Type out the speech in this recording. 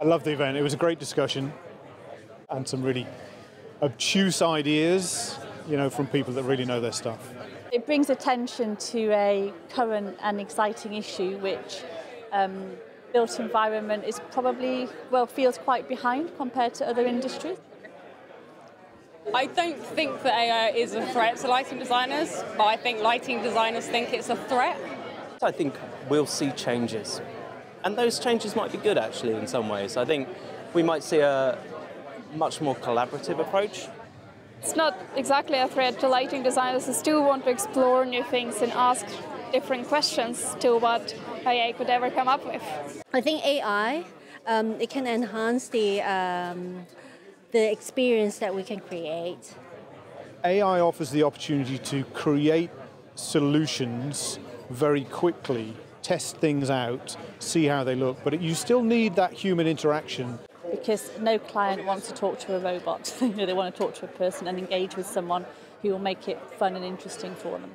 I love the event. It was a great discussion and some really obtuse ideas, you know, from people that really know their stuff. It brings attention to a current and exciting issue which um, built environment is probably, well, feels quite behind compared to other industries. I don't think that AI is a threat to lighting designers, but I think lighting designers think it's a threat. I think we'll see changes. And those changes might be good actually in some ways. I think we might see a much more collaborative approach. It's not exactly a threat to lighting designers who still want to explore new things and ask different questions to what AI could ever come up with. I think AI um, it can enhance the um, the experience that we can create. AI offers the opportunity to create solutions very quickly, test things out, see how they look, but you still need that human interaction. Because no client wants to talk to a robot. they want to talk to a person and engage with someone who will make it fun and interesting for them.